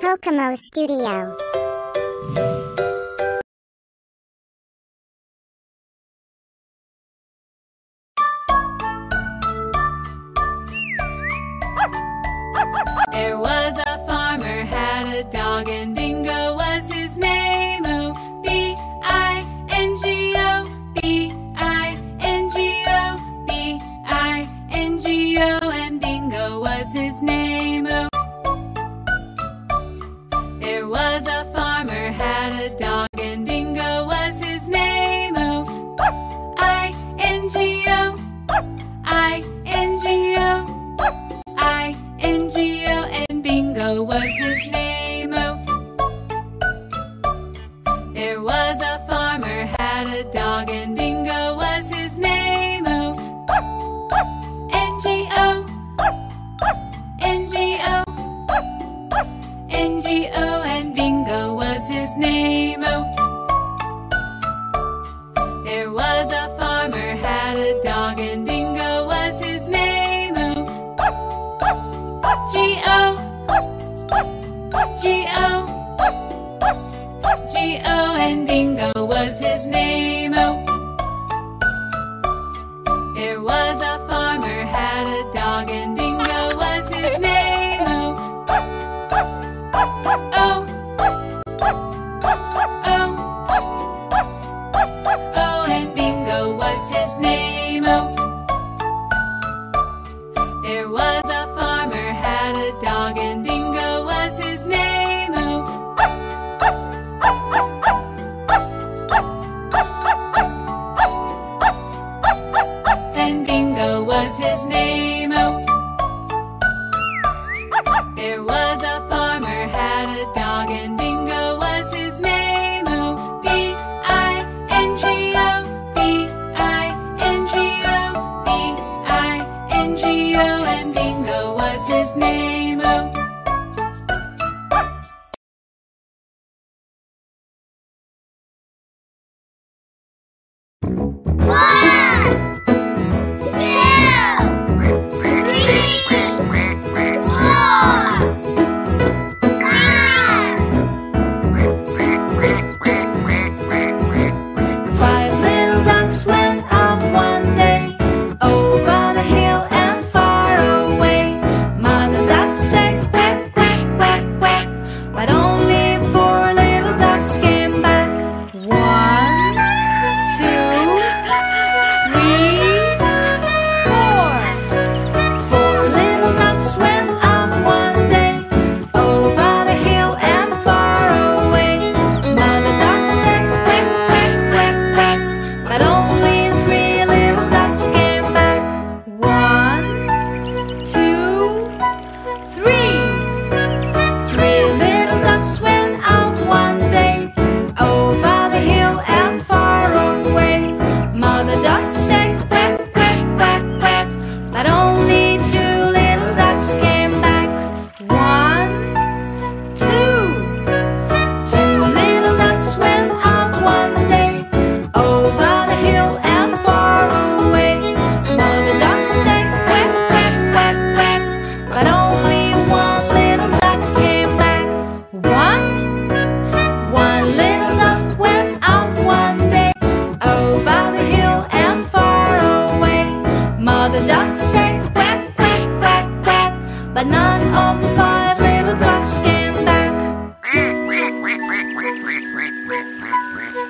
Cocomo Studio. his name. It was.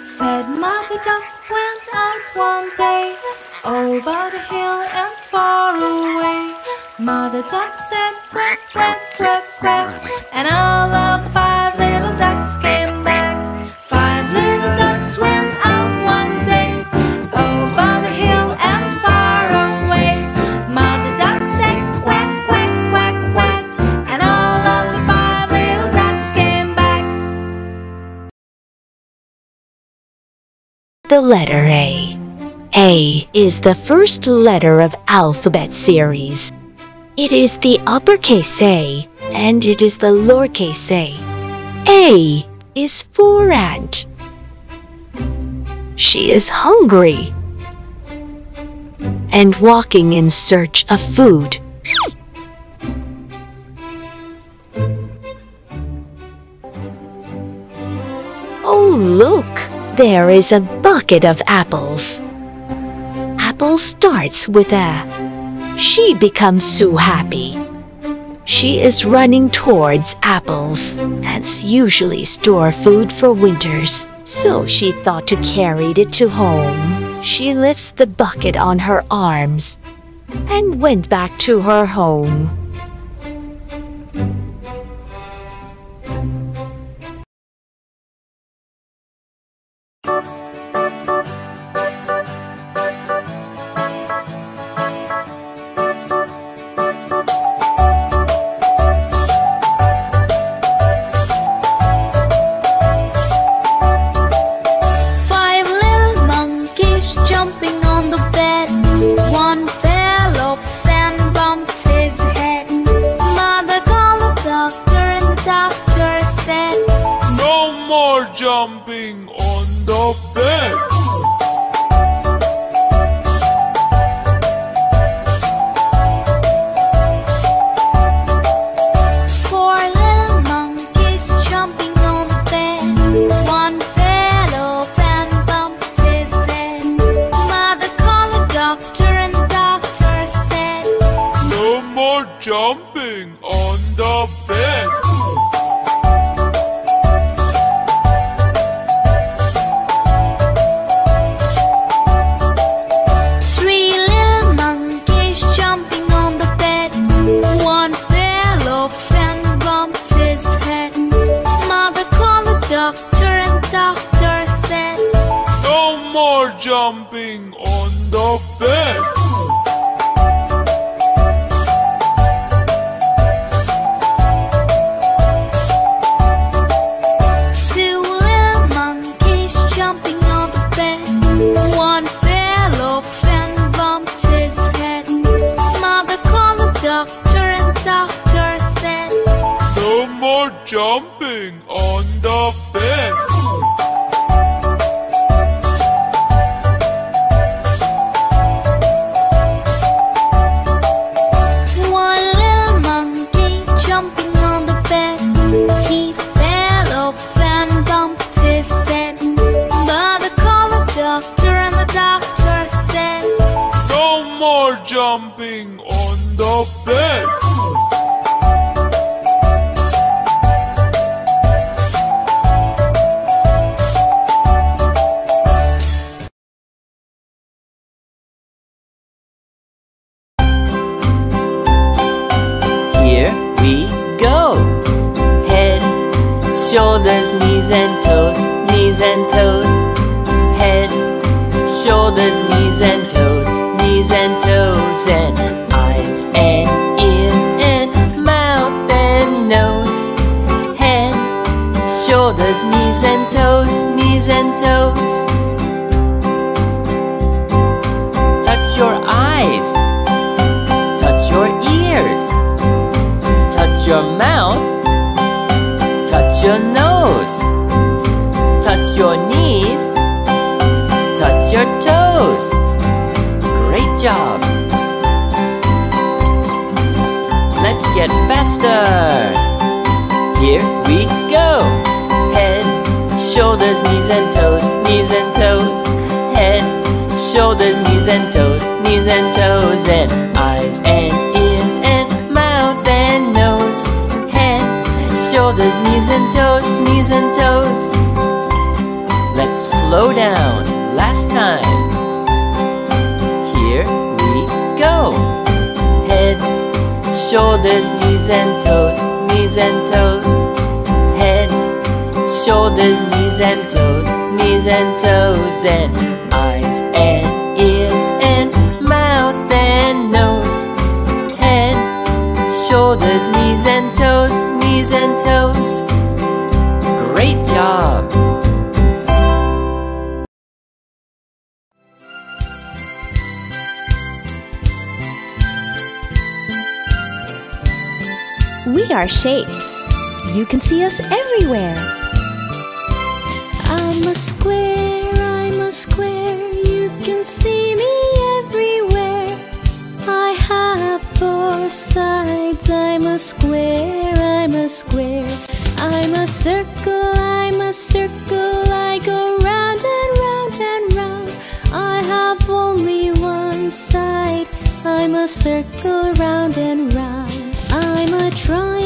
Said mother Duck went out one day Over the hill and far away. Mother Duck said quack, quack, quack, quack And all of five little ducks came the letter A. A is the first letter of alphabet series. It is the uppercase A and it is the lowercase a. A is for ant. She is hungry and walking in search of food. Oh, look! There is a bucket of apples. Apple starts with a. She becomes so happy. She is running towards apples, as usually store food for winters. So she thought to carry it to home. She lifts the bucket on her arms and went back to her home. On jumping on the bed. Two little monkeys jumping on the bed. One fell off and bumped his head. Mother called the doctor, and doctor said, No more jumping on the bed. Jumping on the bed. Here we go. Head, shoulders, knees and toes, knees and toes. Head, shoulders, knees and toes, knees and toes, and eyes and ears and mouth and nose. Head, shoulders, knees and toes, knees and toes. Touch your eyes. Touch your ears. Touch your mouth. Touch your nose. Touch your knees. Touch your toes. Great job. Get faster. Here we go. Head, shoulders, knees and toes, knees and toes. Head, shoulders, knees and toes, knees and toes, and eyes and ears and mouth and nose. Head, shoulders, knees and toes, knees and toes. Let's slow down. Last time. Shoulders, knees and toes, knees and toes. Head, shoulders, knees and toes, knees and toes, and eyes and ears and mouth and nose. Head, shoulders, knees and toes, knees and toes. Great job! We are shapes. You can see us everywhere. I'm a square, I'm a square. You can see me everywhere. I have four sides. I'm a square, I'm a square. I'm a circle, I'm a circle. I go round and round and round. I have only one side. I'm a circle round and round. I'm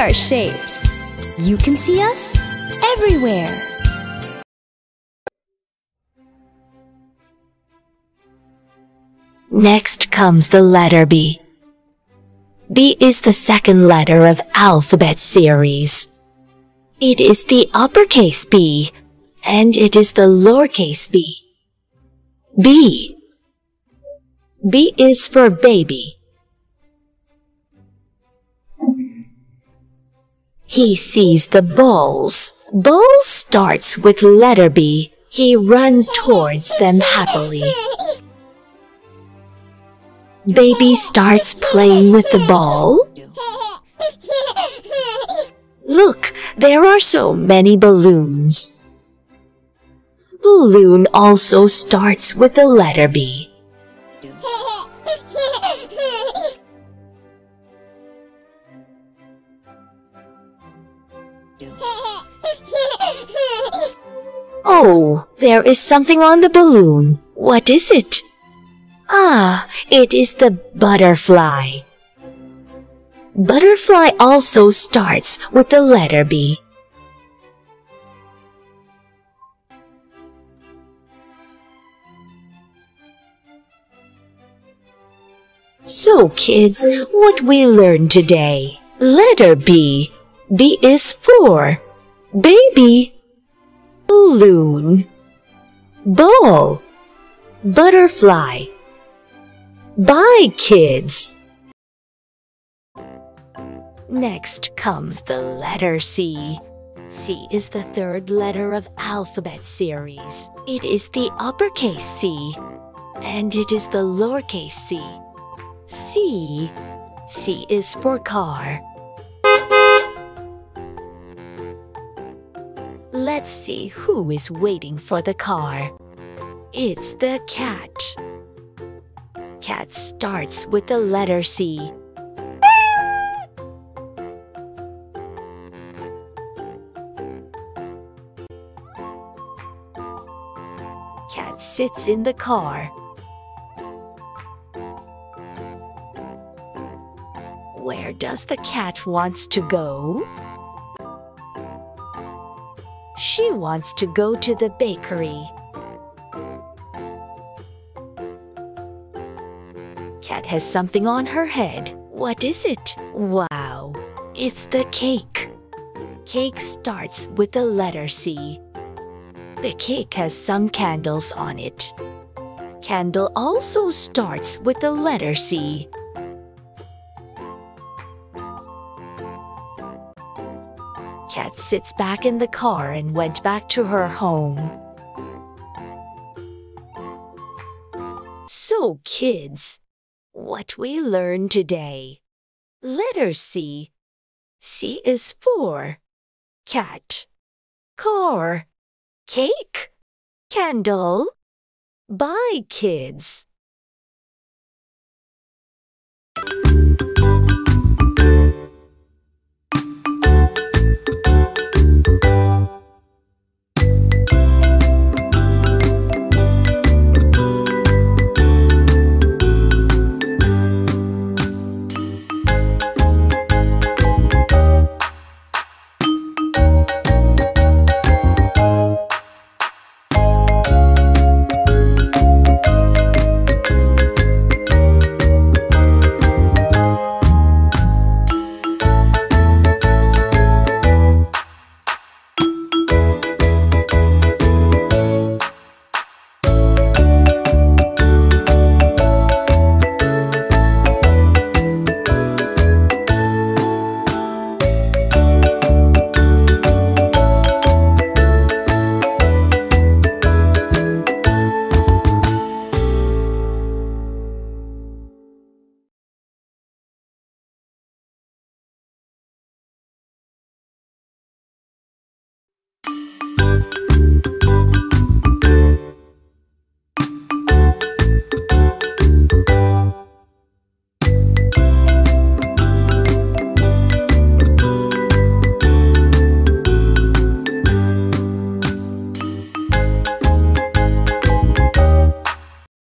are shapes. You can see us everywhere. Next comes the letter B. B is the second letter of alphabet series. It is the uppercase B, and it is the lowercase b. B. B is for baby. He sees the balls. Ball starts with letter B. He runs towards them happily. Baby starts playing with the ball. Look, there are so many balloons. Balloon also starts with the letter B. Oh, there is something on the balloon. What is it? Ah, it is the butterfly. Butterfly also starts with the letter B. So kids, what we learned today? Letter B. B is for baby, balloon, ball, butterfly. Bye, kids. Next comes the letter C. C is the third letter of alphabet series. It is the uppercase C, and it is the lowercase c. C. C is for car. Let's see who is waiting for the car. It's the cat. Cat starts with the letter C. Cat sits in the car. Where does the cat wants to go? She wants to go to the bakery. Cat has something on her head. What is it? Wow, it's the cake. Cake starts with the letter C. The cake has some candles on it. Candle also starts with the letter C. Cat sits back in the car and went back to her home. So, kids, what we learned today. Letter C. C is for cat, car, cake, candle. Bye, kids.